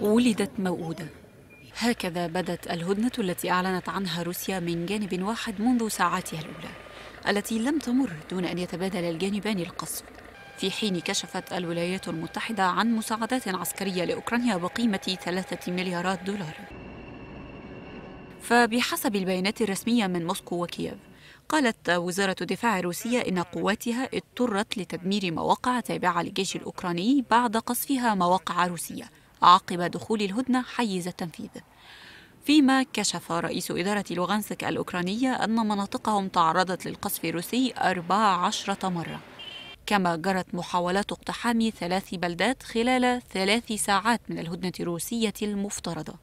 ولدت موؤودة. هكذا بدت الهدنة التي أعلنت عنها روسيا من جانب واحد منذ ساعاتها الأولى التي لم تمر دون أن يتبادل الجانبان القصف. في حين كشفت الولايات المتحدة عن مساعدات عسكرية لأوكرانيا بقيمة ثلاثة مليارات دولار. فبحسب البيانات الرسمية من موسكو وكييف قالت وزارة الدفاع الروسية إن قواتها اضطرت لتدمير مواقع تابعة للجيش الأوكراني بعد قصفها مواقع روسية. عقب دخول الهدنة حيز التنفيذ. فيما كشف رئيس إدارة لوغانسك الأوكرانية أن مناطقهم تعرضت للقصف الروسي 14 مرة. كما جرت محاولات اقتحام ثلاث بلدات خلال ثلاث ساعات من الهدنة الروسية المفترضة.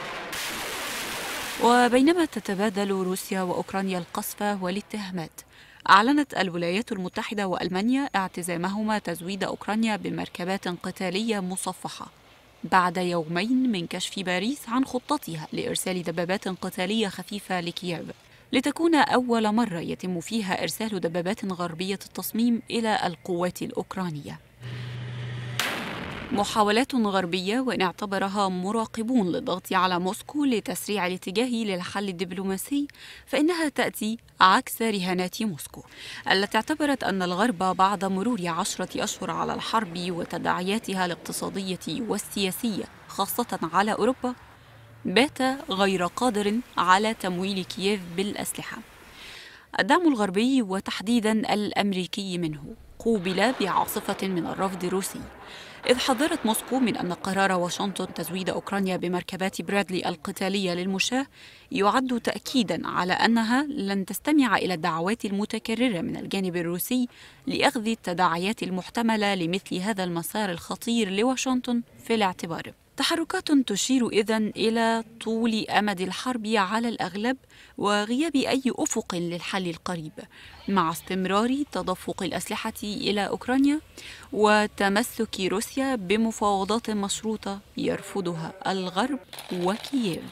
وبينما تتبادل روسيا وأوكرانيا القصف والاتهامات أعلنت الولايات المتحدة وألمانيا اعتزامهما تزويد أوكرانيا بمركبات قتالية مصفحة. بعد يومين من كشف باريس عن خطتها لإرسال دبابات قتالية خفيفة لكييف لتكون أول مرة يتم فيها إرسال دبابات غربية التصميم إلى القوات الأوكرانية. محاولات غربية وإن اعتبرها مراقبون للضغط على موسكو لتسريع الاتجاه للحل الدبلوماسي فإنها تأتي عكس رهانات موسكو التي اعتبرت أن الغرب بعد مرور عشرة أشهر على الحرب وتداعياتها الاقتصادية والسياسية خاصة على أوروبا بات غير قادر على تمويل كييف بالأسلحة. الدعم الغربي وتحديدا الأمريكي منه. قوبل بعاصفة من الرفض الروسي. إذ حذرت موسكو من أن قرار واشنطن تزويد أوكرانيا بمركبات برادلي القتالية للمشاة يعد تأكيدا على أنها لن تستمع إلى الدعوات المتكررة من الجانب الروسي لأخذ التداعيات المحتملة لمثل هذا المسار الخطير لواشنطن في الاعتبار. تحركات تشير إذن إلى طول أمد الحرب على الأغلب وغياب أي أفق للحل القريب. مع استمرار تدفق الأسلحة إلى أوكرانيا وتمسك روسيا بمفاوضات مشروطة يرفضها الغرب وكييف.